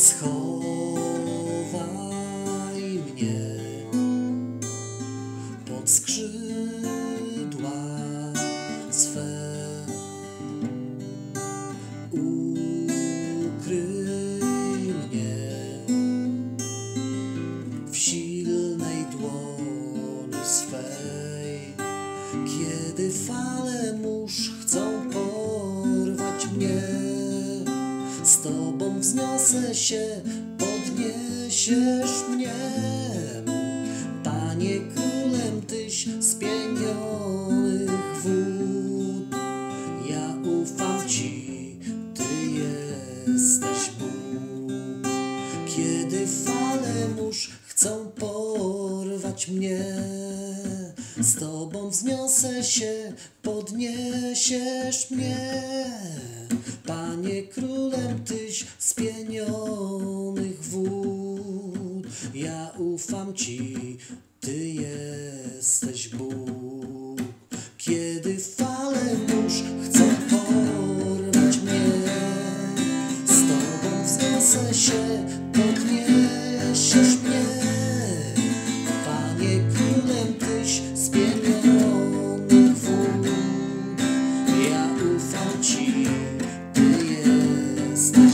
Schowaj mnie pod skrzydła swe. Ukryj mnie w silnej dłoni swej, kiedy fale mórz Z Tobą wzniosę się, podniesiesz mnie. Panie królem Tyś z pienionych wód. Ja ufam Ci, Ty jesteś Bóg. Kiedy fale mórz chcą porwać mnie, z Tobą wzniosę się, podniesiesz mnie. Panie królem Tyś z pienionych wód. Ja ufam Ci, Ty jesteś Bóg. Kiedy fale mórz chcą porwać mnie, z Tobą wzniosę się. stars.